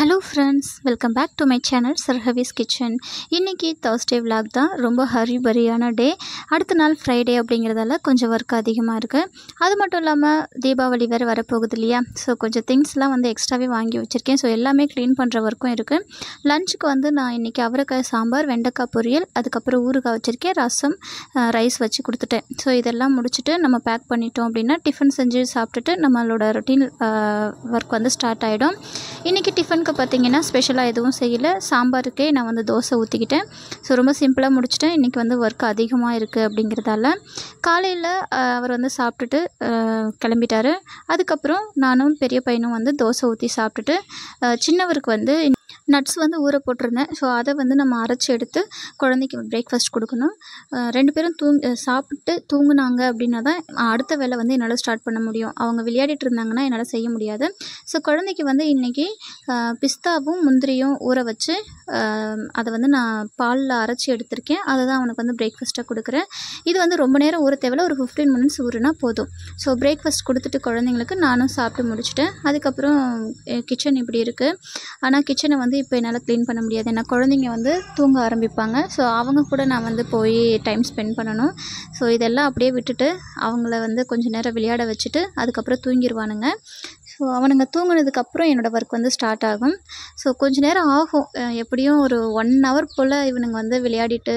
Hello friends welcome back to my channel சர்ஹவிஸ் kitchen இன்றைக்கி Thursday vlog தான். ரொம்ப ஹரி பரியான டே அடுத்த நாள் ஃப்ரைடே அப்படிங்கிறதால கொஞ்சம் ஒர்க் அதிகமாக இருக்குது அது மட்டும் இல்லாமல் தீபாவளி வேறு வரப்போகுது இல்லையா? ஸோ கொஞ்சம் திங்ஸ்லாம் வந்து எக்ஸ்ட்ராவே வாங்கி வச்சுருக்கேன். ஸோ எல்லாமே க்ளீன் பண்ணுற ஒர்க்கும் இருக்குது லஞ்சுக்கு வந்து நான் இன்றைக்கி அவரைக்காய் சாம்பார் வெண்டைக்காய் பொரியல் அதுக்கப்புறம் ஊறுகாய் வச்சுருக்கேன் ரசம் ரைஸ் வச்சு கொடுத்துட்டேன். ஸோ இதெல்லாம் முடிச்சுட்டு நம்ம பேக் பண்ணிட்டோம் அப்படின்னா டிஃபன் செஞ்சு சாப்பிட்டுட்டு நம்மளோட ரொட்டீன் ஒர்க் வந்து ஸ்டார்ட் ஆகிடும் இன்றைக்கி டிஃபனுக்கு பார்த்தீங்கன்னா ஸ்பெஷலாக எதுவும் செய்யலை. சாம்பாருக்கே நான் வந்து தோசை ஊற்றிக்கிட்டேன் ஸோ ரொம்ப சிம்பிளாக முடிச்சிட்டேன். இன்றைக்கி வந்து ஒர்க் அதிகமாக இருக்குது அப்படிங்கிறதால. காலையில் அவர் வந்து சாப்பிட்டுட்டு கிளம்பிட்டார். அதுக்கப்புறம் நானும் பெரிய பையனும் வந்து தோசை ஊற்றி சாப்பிட்டுட்டு சின்னவருக்கு வந்து நட்ஸ் வந்து ஊற போட்டிருந்தேன். ஸோ அதை வந்து நம்ம அரைச்சி எடுத்து குழந்தைக்கு பிரேக்ஃபாஸ்ட் கொடுக்கணும். ரெண்டு பேரும் தூங் சாப்பிட்டு தூங்குனாங்க அப்படின்னா தான் அடுத்த வேலை வந்து என்னால் ஸ்டார்ட் பண்ண முடியும். அவங்க விளையாடிட்டு இருந்தாங்கன்னா என்னால் செய்ய முடியாது. ஸோ குழந்தைக்கு வந்து இன்றைக்கி பிஸ்தாவும் முந்திரியும் ஊற வச்சு அதை வந்து நான் பாலில் அரைச்சி எடுத்திருக்கேன். அதை தான் அவனுக்கு வந்து பிரேக்ஃபாஸ்ட்டாக கொடுக்குறேன். இது வந்து ரொம்ப நேரம் ஊற தேவையில்ல. ஒரு ஃபிஃப்டீன் மினிட்ஸ் ஊறுனா போதும். ஸோ பிரேக்ஃபாஸ்ட் கொடுத்துட்டு குழந்தைங்களுக்கு நானும் சாப்பிட்டு முடிச்சுட்டேன். அதுக்கப்புறம் கிச்சன் இப்படி இருக்குது ஆனால் கிச்சனை வந்து இப்போ என்னால் க்ளீன் பண்ண முடியாது. ஏன்னா குழந்தைங்க வந்து தூங்க ஆரம்பிப்பாங்க. ஸோ அவங்க கூட நான் வந்து போய் டைம் ஸ்பெண்ட் பண்ணணும். ஸோ இதெல்லாம் அப்படியே விட்டுட்டு அவங்கள வந்து கொஞ்சம் நேரம் விளையாட வச்சுட்டு அதுக்கப்புறம் தூங்கிடுவானுங்க ஸோ அவனுங்க தூங்கினதுக்கப்புறம் என்னோடய ஒர்க் வந்து ஸ்டார்ட் ஆகும். ஸோ கொஞ்ச நேரம் ஆகும். எப்படியும் ஒரு ஒன் ஹவர் போல் இவனுங்க வந்து விளையாடிட்டு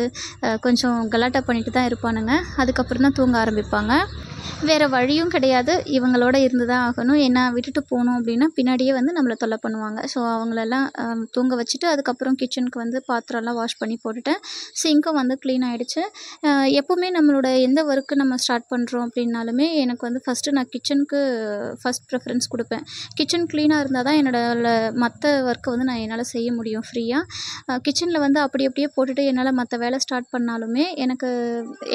கொஞ்சம் கலாட்டா பண்ணிட்டு தான் இருப்பானுங்க. அதுக்கப்புறம் தான் தூங்க ஆரம்பிப்பாங்க. வேறு வழியும் கிடையாது. இவங்களோட இருந்து தான் ஆகணும். ஏன்னா விட்டுட்டு போனோம் அப்படின்னா பின்னாடியே வந்து நம்மளை தொல்லை பண்ணுவாங்க. ஸோ அவங்களெல்லாம் தூங்க வச்சுட்டு அதுக்கப்புறம் கிச்சனுக்கு வந்து பாத்திரம்லாம் வாஷ் பண்ணி போட்டுட்டேன் சிங்க்கும் வந்து க்ளீன் ஆகிடுச்சு எப்போவுமே நம்மளோட எந்த ஒர்க்கு நம்ம ஸ்டார்ட் பண்ணுறோம் அப்படின்னாலுமே எனக்கு வந்து ஃபஸ்ட்டு நான் கிச்சனுக்கு ஃபஸ்ட் ப்ரிஃபரன்ஸ் கொடுப்பேன். கிச்சன் க்ளீனாக இருந்தால் தான் என்னோட மற்ற ஒர்க்கை வந்து நான் என்னால் செய்ய முடியும் ஃப்ரீயாக கிச்சனில் வந்து அப்படி அப்படியே போட்டுட்டு என்னால் மற்ற வேலை ஸ்டார்ட் பண்ணாலுமே எனக்கு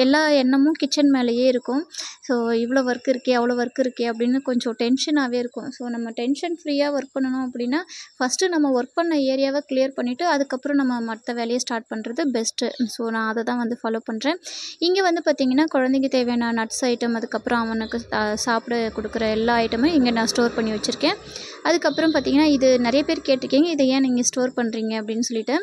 எல்லா எண்ணமும் கிச்சன் மேலேயே இருக்கும். ஸோ இவ்வளோ ஒர்க் இருக்கே அவ்வளோ ஒர்க் இருக்கே அப்படின்னு கொஞ்சம் டென்ஷனாகவே இருக்கும். ஸோ நம்ம டென்ஷன் ஃப்ரீயாக ஒர்க் பண்ணணும் அப்படின்னா ஃபஸ்ட்டு நம்ம ஒர்க் பண்ண ஏரியாவை க்ளியர் பண்ணிவிட்டு அதுக்கப்புறம் நம்ம மற்ற வேலையை ஸ்டார்ட் பண்ணுறது பெஸ்ட்டு ஸோ நான் அதை தான் வந்து ஃபாலோ பண்ணுறேன் இங்கே வந்து பார்த்திங்கன்னா குழந்தைக்கு தேவையான நட்ஸ் ஐட்டம் அதுக்கப்புறம் அவனுக்கு சாப்பிட கொடுக்குற எல்லா ஐட்டமும் இங்கே நான் ஸ்டோர் பண்ணி வச்சுருக்கேன். அதுக்கப்புறம் பார்த்திங்கன்னா இது நிறைய பேர் கேட்டிருக்கீங்க இதை ஏன் நீங்கள் ஸ்டோர் பண்ணுறீங்க அப்படின்னு சொல்லிட்டு.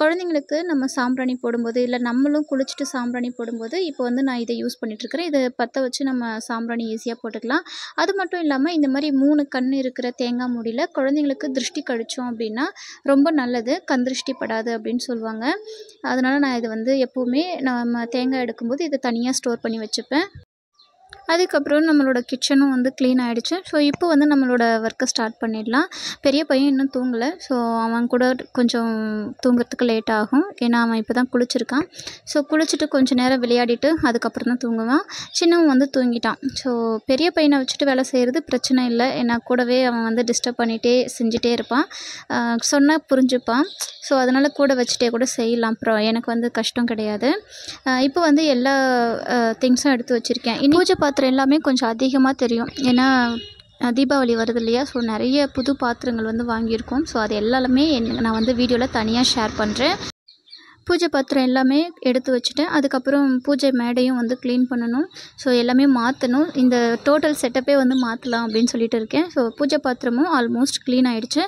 குழந்தைங்களுக்கு நம்ம சாம்பிராணி போடும்போது இல்லை நம்மளும் குளிச்சுட்டு சாம்பிராணி போடும்போது இப்போ வந்து நான் இதை யூஸ் பண்ணிகிட்ருக்கிறேன் இதை பற்ற வச்சு நம்ம சாம்பிராணி ஈஸியாக போட்டுக்கலாம். அது மட்டும் இல்லாமல் இந்த மாதிரி மூணு கண் இருக்கிற தேங்காய் மூடியில் குழந்தைங்களுக்கு திருஷ்டி கழிச்சோம் அப்படின்னா ரொம்ப நல்லது. கண் திருஷ்டி படாது அப்படின்னு சொல்லுவாங்க. அதனால் நான் இது வந்து எப்போவுமே நம்ம தேங்காய் எடுக்கும்போது இதை தனியாக ஸ்டோர் பண்ணி வச்சுப்பேன். அதுக்கப்புறம் நம்மளோட கிச்சனும் வந்து க்ளீன் ஆகிடுச்சு ஸோ இப்போ வந்து நம்மளோட ஒர்க்கை ஸ்டார்ட் பண்ணிடலாம். பெரிய பையன் இன்னும் தூங்கலை. ஸோ அவன் கூட கொஞ்சம் தூங்குறதுக்கு லேட் ஆகும். ஏன்னா அவன் இப்போ தான் குளிச்சிருக்கான். ஸோ குளிச்சுட்டு கொஞ்சம் நேரம் விளையாடிட்டு அதுக்கப்புறம் தான் தூங்குவான். சின்னவன் வந்து தூங்கிட்டான். ஸோ பெரிய பையனை வச்சுட்டு வேலை செய்கிறது பிரச்சனை இல்லை. ஏன்னா கூடவே அவன் வந்து டிஸ்டர்ப் பண்ணிகிட்டே செஞ்சுட்டே இருப்பான். சொன்னால் புரிஞ்சுப்பான். ஸோ அதனால் கூட வச்சுட்டே கூட செய்யலாம். அப்புறம் எனக்கு வந்து கஷ்டம் கிடையாது. இப்போ வந்து எல்லா திங்ஸும் எடுத்து வச்சுருக்கேன். இனி பூஜை பாத்திரம் எல்லாமே கொஞ்சம் அதிகமாக தெரியும். ஏன்னா தீபாவளி வருது இல்லையா? ஸோ நிறைய புது பாத்திரங்கள் வந்து வாங்கியிருக்கோம். ஸோ அது எல்லாமே என் நான் வந்து வீடியோவில் தனியாக ஷேர் பண்ணுறேன் பூஜை பாத்திரம் எல்லாமே எடுத்து வச்சுட்டேன். அதுக்கப்புறம் பூஜை மேடையும் வந்து க்ளீன் பண்ணணும். ஸோ எல்லாமே மாற்றணும் இந்த டோட்டல் செட்டப்பே வந்து மாற்றலாம் அப்படின்னு சொல்லிட்டு இருக்கேன். ஸோ பூஜை பாத்திரமும் ஆல்மோஸ்ட் க்ளீன் ஆகிடுச்சு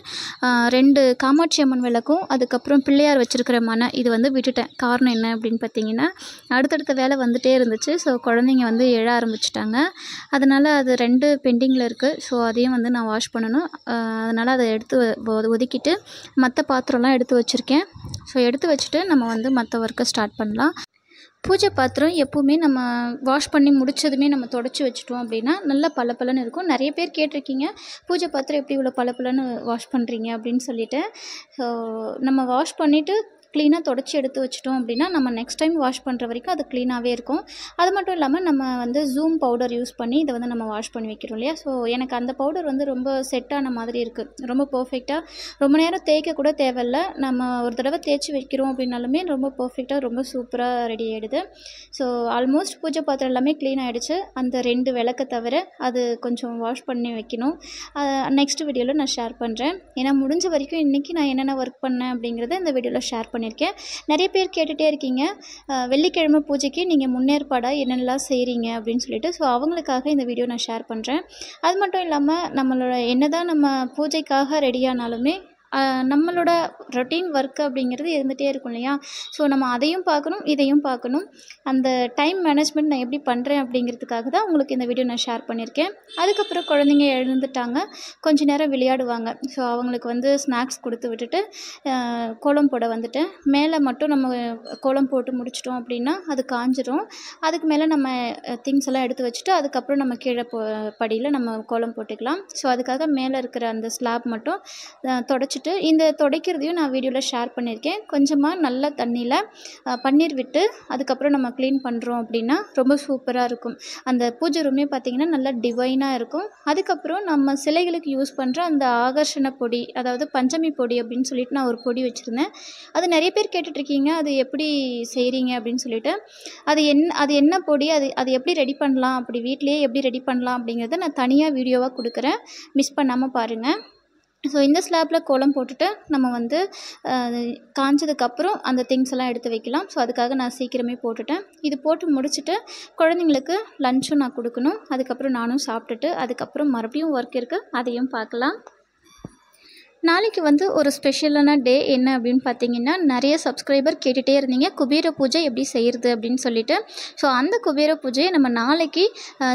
ரெண்டு காமாட்சி அம்மன் விளக்கும் அதுக்கப்புறம் பிள்ளையார் வச்சுருக்கிற மனை இது வந்து விட்டுட்டேன். காரணம் என்ன அப்படின்னு பார்த்தீங்கன்னா அடுத்தடுத்த வேலை வந்துகிட்டே இருந்துச்சு. ஸோ குழந்தைங்க வந்து எழ ஆரம்பிச்சிட்டாங்க. அதனால் அது ரெண்டு பெண்டிங்கில் இருக்குது ஸோ அதையும் வந்து நான் வாஷ் பண்ணணும். அதனால் அதை எடுத்து ஒதுக்கிட்டு மற்ற பாத்திரம்லாம் எடுத்து வச்சுருக்கேன். ஸோ எடுத்து வச்சுட்டு நம்ம வந்து மற்ற ஒர்க்கை ஸ்டார்ட் பண்ணலாம். பூஜை பாத்திரம் எப்போவுமே நம்ம வாஷ் பண்ணி முடித்ததுமே நம்ம தொடச்சி வச்சிட்டோம் அப்படின்னா நல்லா பளபளன்னு இருக்கும். நிறைய பேர் கேட்டிருக்கீங்க பூஜை பாத்திரம் எப்படி இவ்வளோ பளபளன்னு வாஷ் பண்ணுறீங்க அப்படின்னு சொல்லிட்டு. ஸோ நம்ம வாஷ் பண்ணிவிட்டு க்ளீனாக தொடச்சி எடுத்து வச்சிட்டோம் அப்படின்னா நம்ம நெக்ஸ்ட் டைம் வாஷ் பண்ணுற வரைக்கும் அது க்ளீனாகவே இருக்கும். அது மட்டும் இல்லாமல் நம்ம வந்து ஜூம் பவுடர் யூஸ் பண்ணி இதை வந்து நம்ம வாஷ் பண்ணி வைக்கிறோம் இல்லையா? ஸோ எனக்கு அந்த பவுடர் வந்து ரொம்ப செட்டான மாதிரி இருக்குது ரொம்ப பர்ஃபெக்டாக ரொம்ப நேரம் தேய்க்க கூட தேவையில்ல. நம்ம ஒரு தடவை தேய்ச்சி வைக்கிறோம் அப்படின்னாலுமே ரொம்ப பர்ஃபெக்டாக ரொம்ப சூப்பராக ரெடி ஆகிடுது ஸோ ஆல்மோஸ்ட் பூஜை பாத்திரம் எல்லாமே க்ளீன் ஆகிடுச்சு அந்த ரெண்டு விளக்கை தவிர அது கொஞ்சம் வாஷ் பண்ணி வைக்கணும். நெக்ஸ்ட் வீடியோவில் நான் ஷேர் பண்ணுறேன் ஏன்னா முடிஞ்ச வரைக்கும் இன்றைக்கி நான் என்னென்ன ஒர்க் பண்ணேன் அப்படிங்கிறத இந்த வீடியோவில் ஷேர் பண்ணி பண்ணியிருக்கேன். நிறைய பேர் கேட்டுகிட்டே இருக்கீங்க. வெள்ளிக்கிழமை பூஜைக்கு நீங்கள் முன்னேற்பாடாக என்னென்னலாம் செய்கிறீங்க அப்படின்னு சொல்லிட்டு ஸோ அவங்களுக்காக இந்த வீடியோ நான் ஷேர் பண்ணுறேன் அது மட்டும் இல்லாமல் நம்மளோட என்ன தான் நம்ம பூஜைக்காக ரெடியானாலுமே நம்மளோட ரொட்டீன் ஒர்க் அப்படிங்கிறது இருந்துகிட்டே இருக்கும் இல்லையா? ஸோ நம்ம அதையும் பார்க்கணும் இதையும் பார்க்கணும். அந்த டைம் மேனேஜ்மெண்ட் நான் எப்படி பண்ணுறேன் அப்படிங்கிறதுக்காக தான் உங்களுக்கு இந்த வீடியோ நான் ஷேர் பண்ணியிருக்கேன். அதுக்கப்புறம் குழந்தைங்க எழுந்துட்டாங்க கொஞ்ச நேரம் விளையாடுவாங்க. ஸோ அவங்களுக்கு வந்து ஸ்நாக்ஸ் கொடுத்து விட்டுட்டு கோலம் போட வந்துட்டேன். மேலே மட்டும் நம்ம கோலம் போட்டு முடிச்சிட்டோம் அப்படின்னா அது காஞ்சிரும். அதுக்கு மேலே நம்ம திங்ஸ் எல்லாம் எடுத்து வச்சுட்டு அதுக்கப்புறம் நம்ம கீழே போ படியில் நம்ம கோலம் போட்டுக்கலாம். ஸோ அதுக்காக மேலே இருக்கிற அந்த ஸ்லாப் மட்டும் தொடச்சிட்டு வச்சுட்டு இந்த துடைக்கிறதையும் நான் வீடியோவில் ஷேர் பண்ணியிருக்கேன். கொஞ்சமாக நல்ல தண்ணியில் பன்னீர் விட்டு அதுக்கப்புறம் நம்ம க்ளீன் பண்ணுறோம் அப்படின்னா ரொம்ப சூப்பராக இருக்கும். அந்த பூஜை ரூமே பார்த்திங்கன்னா நல்லா டிவைனாக இருக்கும். அதுக்கப்புறம் நம்ம சிலைகளுக்கு யூஸ் பண்ணுற அந்த ஆகர்ஷண பொடி அதாவது பஞ்சமி பொடி அப்படின்னு சொல்லிட்டு நான் ஒரு பொடி வச்சுருந்தேன். அது நிறைய பேர் கேட்டுட்ருக்கீங்க அது எப்படி செய்கிறீங்க அப்படின்னு சொல்லிட்டு. அது என் அது என்ன பொடி அது அது எப்படி ரெடி பண்ணலாம் அப்படி வீட்டிலேயே எப்படி ரெடி பண்ணலாம் அப்படிங்கிறத நான் தனியாக வீடியோவாக கொடுக்குறேன். மிஸ் பண்ணாமல் பாருங்கள் ஸோ இந்த ஸ்லாப்பில் கோலம் போட்டுட்டு நம்ம வந்து காஞ்சதுக்கப்புறம் அந்த திங்ஸ் எல்லாம் எடுத்து வைக்கலாம். ஸோ அதுக்காக நான் சீக்கிரமே போட்டுட்டேன். இது போட்டு முடிச்சுட்டு குழந்தைங்களுக்கு லஞ்சும் நான் கொடுக்கணும். அதுக்கப்புறம் நானும் சாப்பிட்டுட்டு அதுக்கப்புறம் மறுபடியும் ஒர்க் இருக்குது அதையும் பார்க்கலாம். நாளைக்கு வந்து ஒரு ஸ்பெஷலான டே என்ன அப்படின்னு பார்த்தீங்கன்னா நிறைய சப்ஸ்கிரைபர் கேட்டுகிட்டே இருந்தீங்க. குபேர பூஜை எப்படி செய்கிறது அப்படின்னு சொல்லிட்டு. ஸோ அந்த குபேர பூஜையை நம்ம நாளைக்கு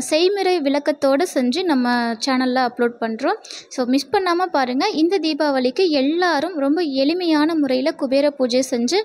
செய்முறை விளக்கத்தோடு செஞ்சு நம்ம சேனலில் அப்லோட் பண்ணுறோம் ஸோ மிஸ் பண்ணாமல் பாருங்கள் இந்த தீபாவளிக்கு எல்லாரும் ரொம்ப எளிமையான முறையில் குபேர பூஜை செஞ்சு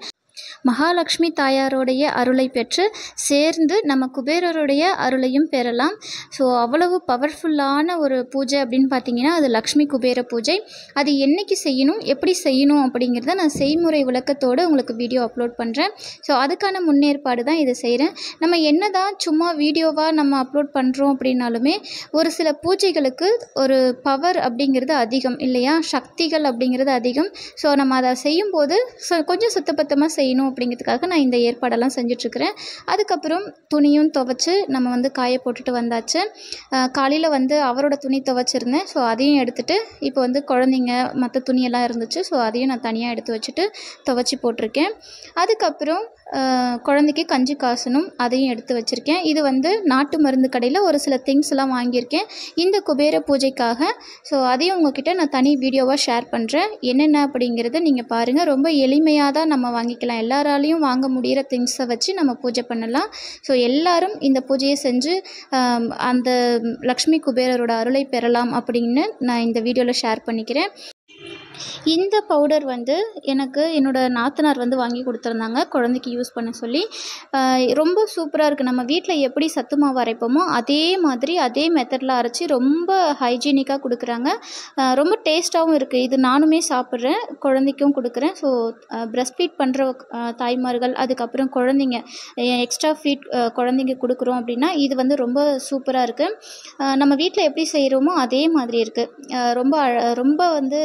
மகாலட்சுமி தாயாரோடைய அருளை பெற்று சேர்ந்து நம்ம குபேரருடைய அருளையும் பெறலாம். ஸோ அவ்வளவு பவர்ஃபுல்லான ஒரு பூஜை அப்படின்னு பார்த்தீங்கன்னா அது லக்ஷ்மி குபேர பூஜை. அது என்னைக்கு செய்யணும் எப்படி செய்யணும் அப்படிங்கிறத நான் செய்முறை விளக்கத்தோடு உங்களுக்கு வீடியோ அப்லோட் பண்ணுறேன் ஸோ அதுக்கான முன்னேற்பாடு தான் இதை செய்கிறேன் நம்ம என்ன தான் சும்மா வீடியோவாக நம்ம அப்லோட் பண்ணுறோம் அப்படின்னாலுமே ஒரு சில பூஜைகளுக்கு ஒரு பவர் அப்படிங்கிறது அதிகம் இல்லையா? சக்திகள் அப்படிங்கிறது அதிகம். ஸோ நம்ம அதை செய்யும்போது ஸோ கொஞ்சம் சுத்தபத்தமாக செய்யணும் அப்படிங்கிறதுக்காக நான் இந்த ஏற்பாடெல்லாம் செஞ்சிட்ருக்கிறேன். அதுக்கப்புறம் துணியும் துவைச்சி நம்ம வந்து காய போட்டுட்டு வந்தாச்சு. காலையில் வந்து அவரோட துணி துவைச்சிருந்தேன். ஸோ அதையும் எடுத்துகிட்டு இப்போ வந்து குழந்தைங்க மற்ற துணியெல்லாம் இருந்துச்சு. ஸோ அதையும் நான் தனியாக எடுத்து வச்சுட்டு துவைச்சி போட்டிருக்கேன். அதுக்கப்புறம் குழந்தைக்கு கஞ்சி காசனும் அதையும் எடுத்து வச்சுருக்கேன். இது வந்து நாட்டு மருந்து கடையில் ஒரு சில திங்ஸ்லாம் எல்லாம் வாங்கியிருக்கேன். இந்த குபேர பூஜைக்காக. ஸோ அதையும் உங்ககிட்ட நான் தனி வீடியோவாக ஷேர் பண்ணுறேன் என்னென்ன அப்படிங்கிறத நீங்கள் பாருங்கள் ரொம்ப எளிமையாக தான் நம்ம வாங்கிக்கலாம். எல்லாராலையும் வாங்க முடிகிற திங்ஸை வச்சு நம்ம பூஜை பண்ணலாம். ஸோ எல்லாரும் இந்த பூஜையை செஞ்சு அந்த லக்ஷ்மி குபேரரோட அருளை பெறலாம் அப்படின்னு நான் இந்த வீடியோவில் ஷேர் பண்ணிக்கிறேன். இந்த பவுடர் வந்து எனக்கு என்னோட நாத்தனார் வந்து வாங்கி கொடுத்துருந்தாங்க. குழந்தைக்கு யூஸ் பண்ண சொல்லி. ரொம்ப சூப்பராக இருக்குது நம்ம வீட்டில் எப்படி சத்து மாவு அரைப்போமோ அதே மாதிரி அதே மெத்தடில் அரைச்சி ரொம்ப ஹைஜீனிக்காக கொடுக்குறாங்க. ரொம்ப டேஸ்ட்டாகவும் இருக்குது இது நானுமே சாப்பிட்றேன். குழந்தைக்கும் கொடுக்குறேன். ஸோ ப்ரெஸ்ட் ஃபீட் பண்ணுற தாய்மார்கள் அதுக்கப்புறம் குழந்தைங்க எக்ஸ்ட்ரா ஃபீட் குழந்தைங்க கொடுக்குறோம் அப்படின்னா இது வந்து ரொம்ப சூப்பராக இருக்குது நம்ம வீட்டில் எப்படி செய்கிறோமோ அதே மாதிரி இருக்குது ரொம்ப அழ- ரொம்ப வந்து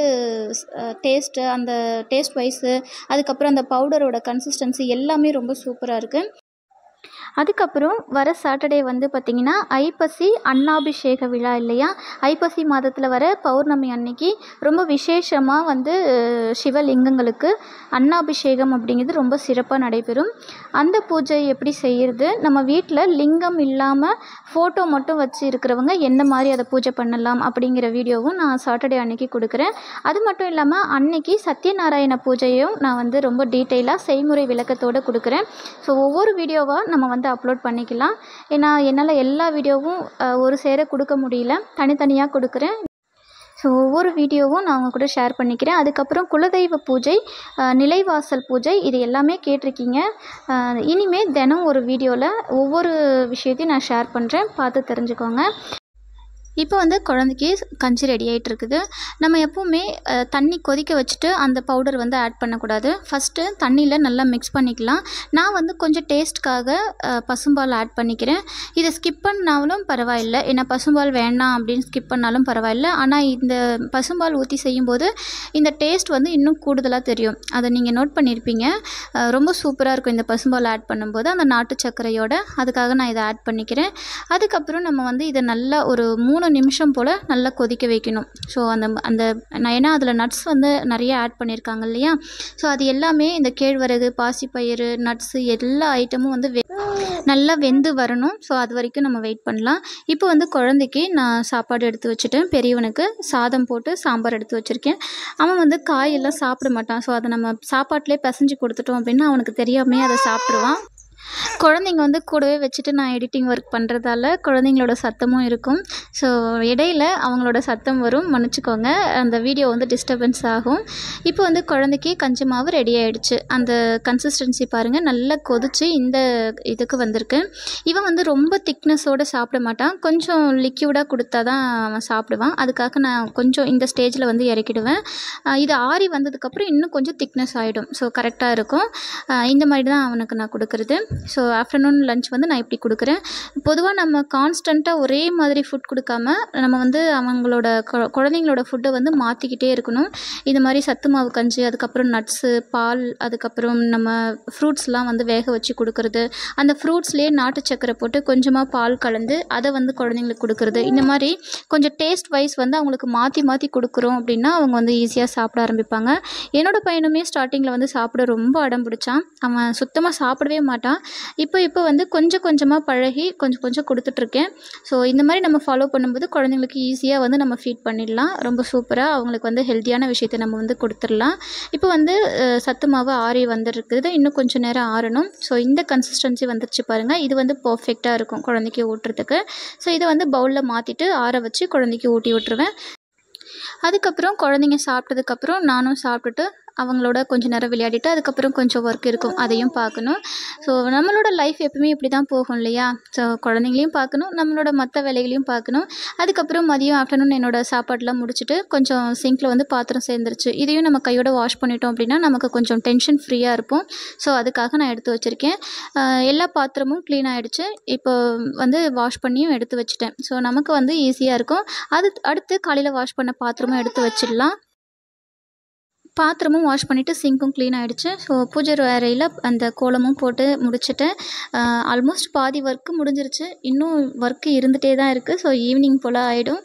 டேஸ்ட்டு அந்த டேஸ்ட் வைஸு அதுக்கப்புறம் அந்த பவுடரோட கன்சிஸ்டன்ஸி எல்லாமே ரொம்ப சூப்பராக இருக்குது அதுக்கப்புறம் வர சாட்டர்டே வந்து பார்த்திங்கன்னா ஐப்பசி அன்னாபிஷேக விழா இல்லையா? ஐப்பசி மாதத்தில் வர பௌர்ணமி அன்னைக்கு ரொம்ப விசேஷமாக வந்து சிவலிங்கங்களுக்கு அன்னாபிஷேகம் அப்படிங்கிறது ரொம்ப சிறப்பாக நடைபெறும். அந்த பூஜை எப்படி செய்கிறது நம்ம வீட்டில் லிங்கம் இல்லாமல் ஃபோட்டோ மட்டும் வச்சு இருக்கிறவங்க எந்த மாதிரி அதை பூஜை பண்ணலாம் அப்படிங்கிற வீடியோவும் நான் சாட்டர்டே அன்னைக்கு கொடுக்குறேன். அது மட்டும் இல்லாமல் அன்னைக்கு சத்யநாராயண பூஜையும் நான் வந்து ரொம்ப டீட்டெயிலாக செய்முறை விளக்கத்தோடு கொடுக்குறேன். ஸோ ஒவ்வொரு வீடியோவாக நம்ம வந்து அப்லோட் பண்ணிக்கலாம். ஏன்னா என்னால் எல்லா வீடியோவும் ஒரு சேர கொடுக்க முடியல. தனித்தனியாக கொடுக்குறேன். ஸோ ஒவ்வொரு வீடியோவும் நான் உங்கள் கூட ஷேர் பண்ணிக்கிறேன். அதுக்கப்புறம் குலதெய்வ பூஜை நிலைவாசல் பூஜை இது எல்லாமே கேட்டிருக்கீங்க. இனிமேல் தினம் ஒரு வீடியோவில் ஒவ்வொரு விஷயத்தையும் நான் ஷேர் பண்ணுறேன் பார்த்து தெரிஞ்சுக்கோங்க. இப்போ வந்து குழந்தைக்கு கஞ்சி ரெடி ஆகிட்டு இருக்குது நம்ம எப்போவுமே தண்ணி கொதிக்க வச்சுட்டு அந்த பவுடர் வந்து ஆட் பண்ணக்கூடாது. ஃபஸ்ட்டு தண்ணியில் நல்லா மிக்ஸ் பண்ணிக்கலாம். நான் வந்து கொஞ்சம் டேஸ்ட்காக பசும்பால் ஆட் பண்ணிக்கிறேன். இதை ஸ்கிப் பண்ணாலும் பரவாயில்லை. ஏன்னா பசும்பால் வேண்டாம் அப்படின்னு ஸ்கிப் பண்ணாலும் பரவாயில்ல. ஆனால் இந்த பசும்பால் ஊற்றி செய்யும்போது இந்த டேஸ்ட் வந்து இன்னும் கூடுதலாக தெரியும். அதை நீங்கள் நோட் பண்ணியிருப்பீங்க ரொம்ப சூப்பராக இருக்கும் இந்த பசும்பால் ஆட் பண்ணும்போது. அந்த நாட்டு சர்க்கரையோட அதுக்காக நான் இதை ஆட் பண்ணிக்கிறேன். அதுக்கப்புறம் நம்ம வந்து இதை நல்லா ஒரு மூணு நிமிஷம் போல் நல்லா கொதிக்க வைக்கணும். ஸோ அந்த அந்த நான் ஏன்னா அதில் நட்ஸ் வந்து நிறைய ஆட் பண்ணியிருக்காங்க இல்லையா? ஸோ அது எல்லாமே இந்த கேழ்வரகு பாசிப்பயிறு நட்ஸு எல்லா ஐட்டமும் வந்து வெ நல்லா வெந்து வரணும். ஸோ அது வரைக்கும் நம்ம வெயிட் பண்ணலாம். இப்போ வந்து குழந்தைக்கு நான் சாப்பாடு எடுத்து வச்சுட்டேன். பெரியவனுக்கு சாதம் போட்டு சாம்பார் எடுத்து வச்சுருக்கேன். அவன் வந்து காயெல்லாம் சாப்பிட மாட்டான். ஸோ அதை நம்ம சாப்பாட்டிலே பிசைஞ்சு கொடுத்துட்டோம் அப்படின்னா அவனுக்கு தெரியாமே அதை சாப்பிட்ருவான் குழந்தைங்க வந்து கூடவே வச்சுட்டு நான் எடிட்டிங் ஒர்க் பண்ணுறதால குழந்தைங்களோட சத்தமும் இருக்கும். ஸோ இடையில அவங்களோட சத்தம் வரும். மன்னிச்சிக்கோங்க. அந்த வீடியோ வந்து டிஸ்டர்பன்ஸ் ஆகும். இப்போ வந்து குழந்தைக்கு கஞ்சி மாவு ரெடி ஆகிடுச்சு அந்த கன்சிஸ்டன்சி பாருங்கள் நல்லா கொதிச்சு இந்த இதுக்கு வந்திருக்கு. இவன் வந்து ரொம்ப திக்னஸோடு சாப்பிட மாட்டான். கொஞ்சம் லிக்யூடாக கொடுத்தா தான் அவன் சாப்பிடுவான். அதுக்காக நான் கொஞ்சம் இந்த ஸ்டேஜில் வந்து இறக்கிடுவேன். இது ஆறி வந்ததுக்கப்புறம் இன்னும் கொஞ்சம் திக்னஸ் ஆகிடும் ஸோ கரெக்டாக இருக்கும். இந்த மாதிரி தான் அவனுக்கு நான் கொடுக்குறது. ஸோ ஆஃப்டர்நூன் லஞ்ச் வந்து நான் இப்படி கொடுக்குறேன். பொதுவாக நம்ம கான்ஸ்டண்ட்டாக ஒரே மாதிரி ஃபுட் கொடுக்காம நம்ம வந்து அவங்களோட கொ- குழந்தைங்களோட ஃபுட்டை வந்து மாற்றிக்கிட்டே இருக்கணும். இது மாதிரி சத்து மாவு கஞ்சி அதுக்கப்புறம் நட்ஸு பால் அதுக்கப்புறம் நம்ம ஃப்ரூட்ஸ்லாம் வந்து வேக வச்சு கொடுக்குறது. அந்த ஃப்ரூட்ஸ்லேயே நாட்டு சக்கரை போட்டு கொஞ்சமாக பால் கலந்து அதை வந்து குழந்தைங்களுக்கு கொடுக்குறது. இந்த மாதிரி கொஞ்சம் டேஸ்ட் வைஸ் வந்து அவங்களுக்கு மாற்றி மாற்றி கொடுக்குறோம் அப்படின்னா அவங்க வந்து ஈஸியாக சாப்பிட ஆரம்பிப்பாங்க. என்னோடய பையனுமே ஸ்டார்டிங்கில் வந்து சாப்பிட ரொம்ப அடம் பிடிச்சான். அவன் சுத்தமாக சாப்பிடவே மாட்டான். இப்போ இப்போ வந்து கொஞ்சம் கொஞ்சமாக பழகி கொஞ்சம் கொஞ்சம் கொடுத்துட்ருக்கேன். ஸோ இந்த மாதிரி நம்ம ஃபாலோ பண்ணும்போது குழந்தைங்களுக்கு ஈஸியாக வந்து நம்ம ஃபீட் பண்ணிடலாம். ரொம்ப சூப்பராக அவங்களுக்கு வந்து ஹெல்த்தியான விஷயத்தை நம்ம வந்து கொடுத்துடலாம். இப்போ வந்து சத்து மாவு ஆறி வந்துருக்குது. இன்னும் கொஞ்சம் நேரம் ஆறணும். ஸோ இந்த கன்சிஸ்டன்சி வந்துருச்சு பாருங்கள் இது வந்து பர்ஃபெக்டாக இருக்கும் குழந்தைக்கு ஊட்டுறதுக்கு. ஸோ இதை வந்து பவுலில் மாற்றிட்டு ஆற வச்சு குழந்தைக்கு ஊட்டி விட்டுருவேன். அதுக்கப்புறம் குழந்தைங்க சாப்பிட்டதுக்கப்புறம் நானும் சாப்பிட்டுட்டு அவங்களோட கொஞ்சம் நேரம் விளையாடிட்டு அதுக்கப்புறம் கொஞ்சம் ஒர்க் இருக்கும். அதையும் பார்க்கணும். ஸோ நம்மளோட லைஃப் எப்பவுமே இப்படி தான் போகும் இல்லையா? ஸோ குழந்தைங்களையும் பார்க்கணும். நம்மளோட மற்ற வேலைகளையும் பார்க்கணும். அதுக்கப்புறம் மதியம் ஆஃப்டர்நூன் என்னோட சாப்பாடெலாம் முடிச்சுட்டு கொஞ்சம் சிங்கில் வந்து பாத்திரம் சேர்ந்துருச்சு. இதையும் நம்ம கையோட வாஷ் பண்ணிட்டோம் அப்படின்னா நமக்கு கொஞ்சம் டென்ஷன் ஃப்ரீயாக இருப்போம். ஸோ அதுக்காக நான் எடுத்து வச்சுருக்கேன். எல்லா பாத்திரமும் க்ளீன் ஆகிடுச்சு இப்போ வந்து வாஷ் பண்ணியும் எடுத்து வச்சுட்டேன். ஸோ நமக்கு வந்து ஈஸியாக இருக்கும். அது அடுத்து காலையில் வாஷ் பண்ண பாத்திரமும் எடுத்து வச்சிடலாம். பாத்திரமும் வாஷ் பண்ணிவிட்டு சிங்க்கும் க்ளீன் ஆகிடுச்சு ஸோ பூஜை அறையில் அந்த கோலமும் போட்டு முடிச்சுட்டேன் ஆல்மோஸ்ட் பாதி ஒர்க்கு முடிஞ்சிருச்சு. இன்னும் ஒர்க்கு இருந்துகிட்டே தான் இருக்குது ஸோ ஈவினிங் போல் ஆகிடும்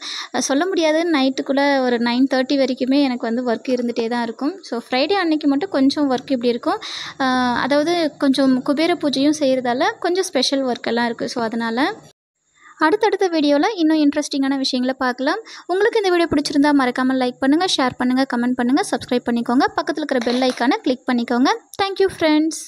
சொல்ல முடியாது. நைட்டுக்குள்ளே ஒரு நைன் தேர்ட்டி வரைக்குமே எனக்கு வந்து ஒர்க் இருந்துகிட்டே தான் இருக்கும். ஸோ ஃப்ரைடே அன்னைக்கு மட்டும் கொஞ்சம் ஒர்க் இப்படி இருக்கும். அதாவது கொஞ்சம் குபேர பூஜையும் செய்கிறதால கொஞ்சம் ஸ்பெஷல் ஒர்க் எல்லாம் இருக்குது ஸோ அதனால் அடுத்தடுத்த வீடியோவில் இன்னும் இன்ட்ரெஸ்டிங்கான விஷயங்களை பார்க்கலாம். உங்களுக்கு இந்த வீடியோ பிடிச்சிருந்தா மறக்காமல் லைக் பண்ணுங்கள் ஷேர் பண்ணுங்கள் கமெண்ட் பண்ணுங்கள் சப்ஸ்கிரைப் பண்ணிக்கோங்க. பக்கத்தில் இருக்கிற பெல் ஐக்கானை கிளிக் பண்ணிக்கோங்க. Thank you friends